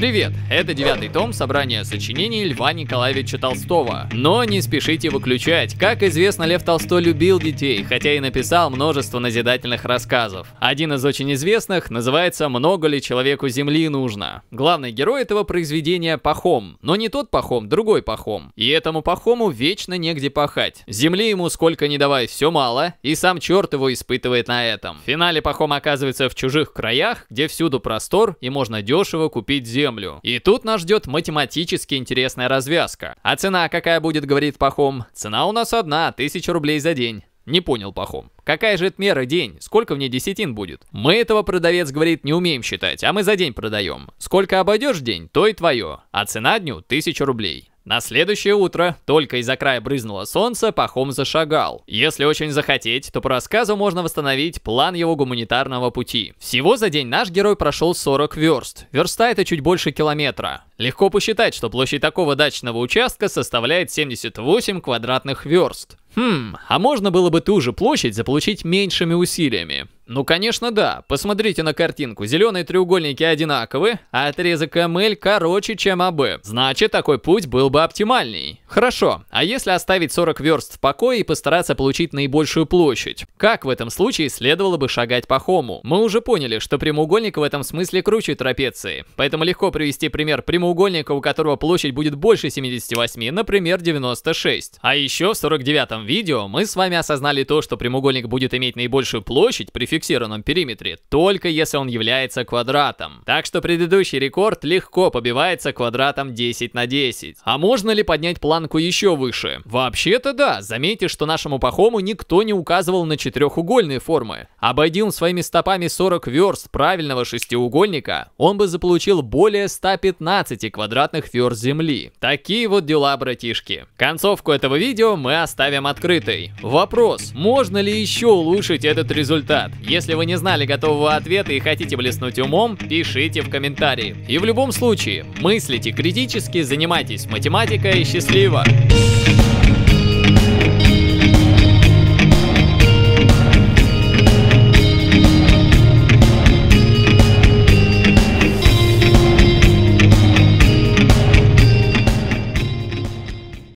Привет! Это девятый том собрания сочинений Льва Николаевича Толстого. Но не спешите выключать. Как известно, Лев Толстой любил детей, хотя и написал множество назидательных рассказов. Один из очень известных называется «Много ли человеку земли нужно?». Главный герой этого произведения – Пахом. Но не тот Пахом, другой Пахом. И этому Пахому вечно негде пахать. Земли ему сколько не давай, все мало, и сам черт его испытывает на этом. В финале Пахом оказывается в чужих краях, где всюду простор и можно дешево купить землю землю. И тут нас ждет математически интересная развязка. А цена какая будет, говорит Пахом? Цена у нас одна, 1000 рублей за день. Не понял Пахом. Какая же это мера день? Сколько в ней десятин будет? Мы этого, продавец говорит, не умеем считать, а мы за день продаем. Сколько обойдешь день, то и твое. А цена дню 1000 рублей. На следующее утро, только из-за края брызнуло солнце, Пахом зашагал. Если очень захотеть, то по рассказу можно восстановить план его гуманитарного пути. Всего за день наш герой прошел 40 верст. Верста это чуть больше километра. Легко посчитать, что площадь такого дачного участка составляет 78 квадратных верст. Хм, а можно было бы ту же площадь заполучить меньшими усилиями? Ну, конечно, да. Посмотрите на картинку. Зеленые треугольники одинаковы, а отрезок МЛ короче, чем АБ. Значит, такой путь был бы оптимальней. Хорошо, а если оставить 40 верст в покое и постараться получить наибольшую площадь? Как в этом случае следовало бы шагать по хому? Мы уже поняли, что прямоугольник в этом смысле круче трапеции. Поэтому легко привести пример прямоугольника, у которого площадь будет больше 78, например, 96. А еще в 49 видео мы с вами осознали то, что прямоугольник будет иметь наибольшую площадь при фиксированном периметре, только если он является квадратом. Так что предыдущий рекорд легко побивается квадратом 10 на 10. А можно ли поднять планку еще выше? Вообще-то да, заметьте, что нашему Пахому никто не указывал на четырехугольные формы. Обойди он своими стопами 40 верст правильного шестиугольника, он бы заполучил более 115 квадратных верст земли. Такие вот дела, братишки. Концовку этого видео мы оставим открытой. Вопрос, можно ли еще улучшить этот результат? Если вы не знали готового ответа и хотите блеснуть умом, пишите в комментарии. И в любом случае, мыслите критически, занимайтесь математикой, счастливо!